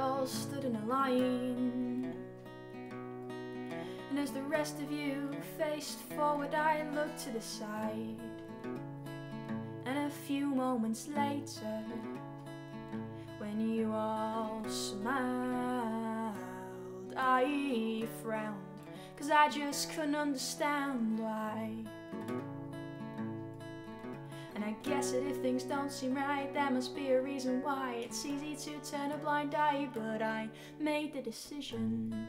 all stood in a line. And as the rest of you faced forward, I looked to the side. And a few moments later, when you all smiled, I frowned. Cause I just couldn't understand why. Guess that if things don't seem right, there must be a reason why. It's easy to turn a blind eye, but I made the decision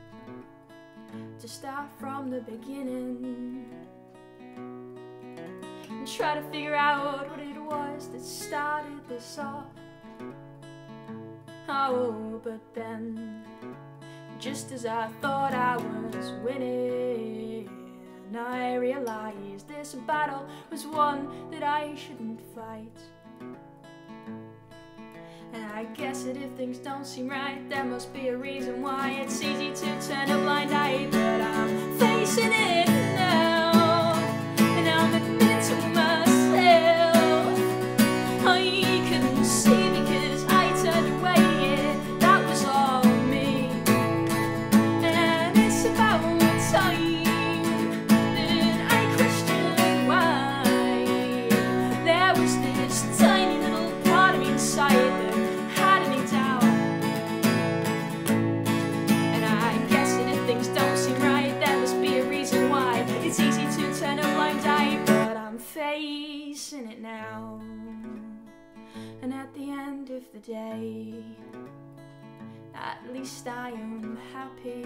to start from the beginning and try to figure out what it was that started this off. Oh, but then, just as I thought I was winning, I realized this battle was one that I shouldn't fight. And I guess that if things don't seem right, there must be a reason why it's easy to the day, at least I am happy.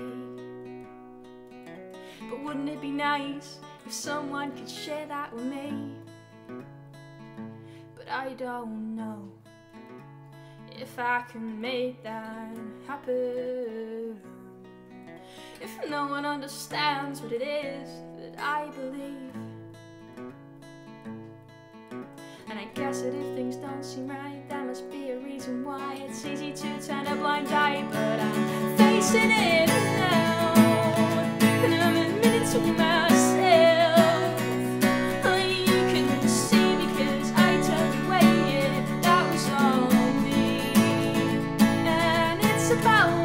But wouldn't it be nice if someone could share that with me? But I don't know if I can make that happen. If no one understands what it is that I believe. And I guess that if things don't seem right, reason why it's easy to turn a blind eye, but I'm facing it now, and I'm admitting to myself you couldn't see because I turned away. It that was all me, and it's about.